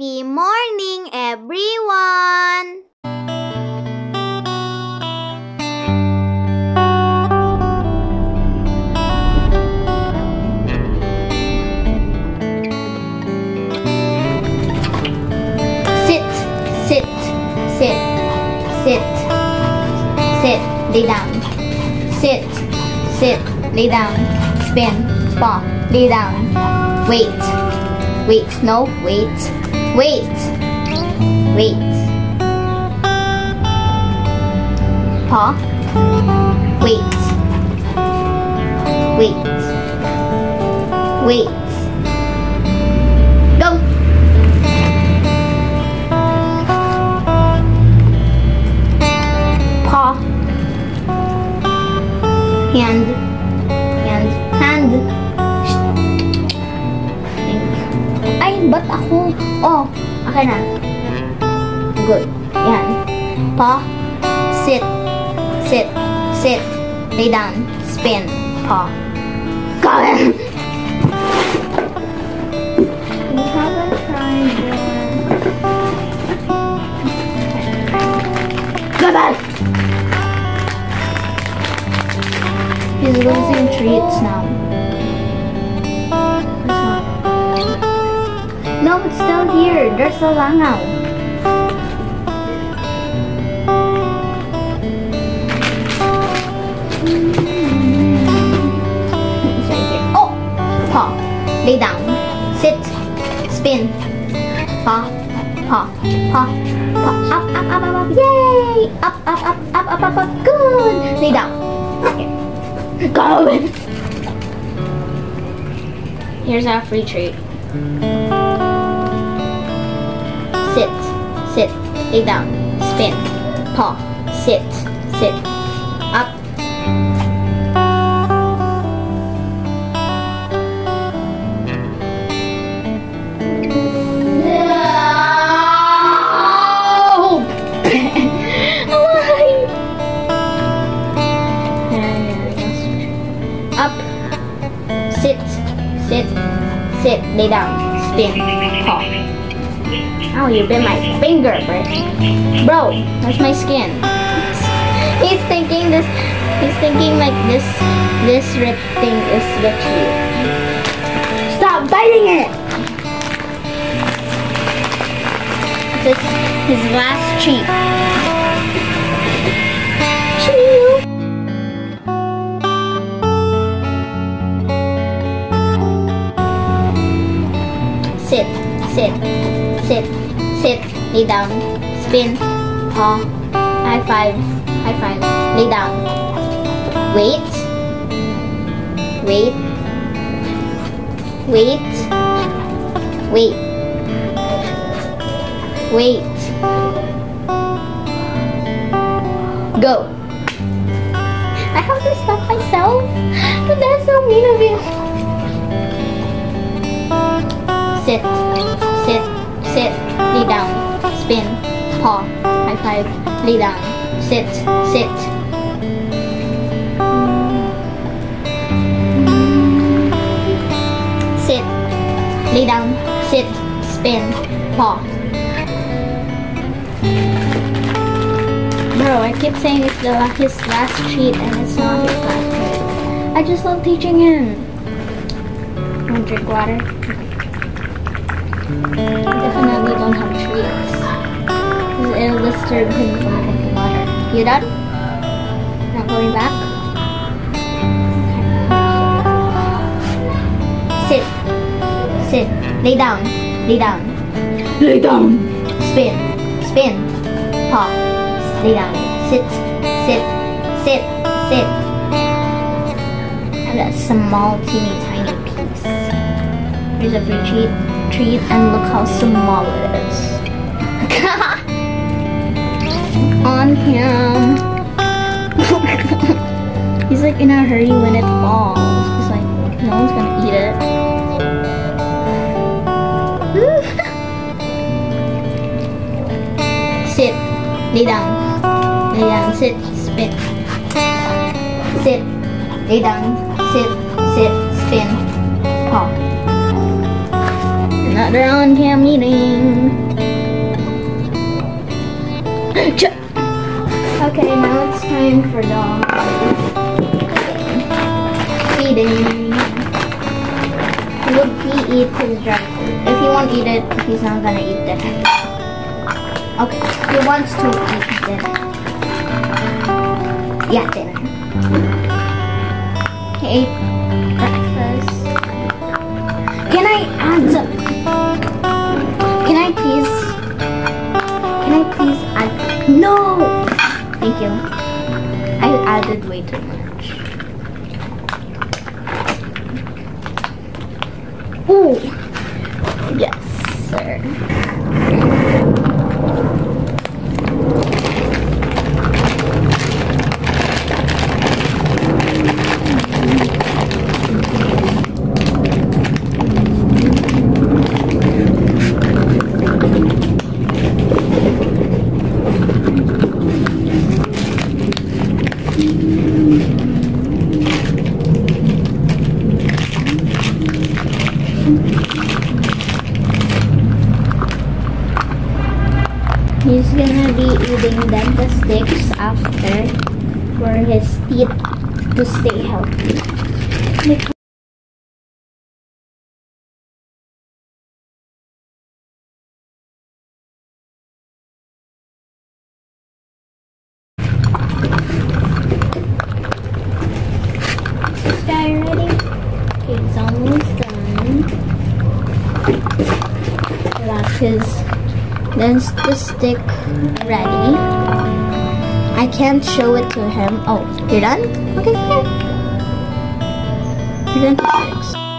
Happy morning, everyone! Sit, sit, sit, sit, sit, lay down. Sit, sit, lay down. Spin, paw, lay down. Wait, wait, no, wait, wait, wait. Paw, wait, wait, wait. Go. paw, hand, ako? Oh, akin na. Hmm. Good. Yan. Paw, sit, sit, sit, lay down, spin, paw. Got it! We haven't Go! He's losing treats now. No, it's still here. There's still langaw. It's right here. Oh! Paw. Lay down. Sit. Spin. Paw. Paw. Paw. Paw. Up, up, up, up, up. Yay! Up, up, up, up, up, up, up. Good. Lay down. Okay. Go. Here's our free treat. Sit. Lay down. Spin. Paw. Sit. Sit. Up. No! Up. Sit. Sit. Sit. Lay down. Spin. Paw. Oh, you bit my finger, bro. Bro, that's my skin. He's thinking this. He's thinking like this. This rip thing is treat. Stop biting it. This is his last. Chew. Sit, sit, sit, sit, lay down, spin, paw, high five, high five, lay down. Wait, wait, wait, wait, wait. Go. I have to stop myself. That's so mean of you. Sit, sit, sit, lay down, spin, paw, high five, lay down, sit, sit. Sit, lay down, sit, spin, paw. Bro, I keep saying it's the his last treat and it's not his last treat. I just love teaching him. Want to drink water? Definitely don't have treats. 'Cause It'll disturb him from drinking water. You done? Not going back? Sit. Sit. Lay down. Lay down. Lay down. Spin. Spin. Paw. Lay down. Sit. Sit. Sit. Sit. And a small, teeny, tiny piece. Here's a free treat. Treat and look how small it is. On him. He's like in a hurry when it falls. He's like, no one's gonna eat it. sit, lay down, lay down, sit, spin, sit, lay down, sit, sit, spin, paw. Another on cam meeting. Okay, now it's time for dog feeding. Would he eat his dry food? If he won't eat it, he's not gonna eat dinner. Okay, he wants to eat dinner. Yeah, dinner. He ate breakfast. Can I add some? Thank you. I added way too much. Ooh. Yes, sir. He's gonna be eating Dentastix after for his teeth to stay healthy. This guy ready? Okay, he's almost done. Got his the stick ready. I can't show it to him. Oh, you're done? Okay, here. Your Dentastix.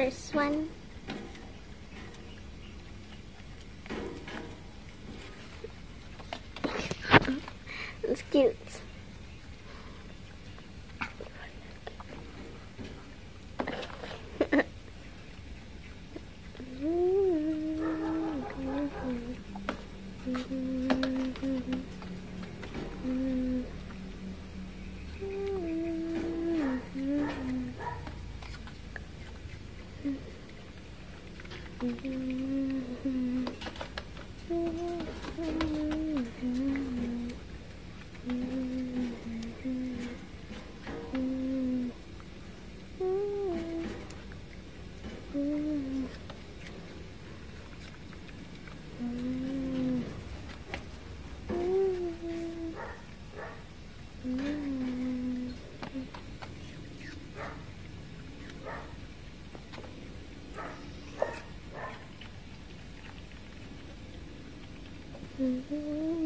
First one. Mm-hmm.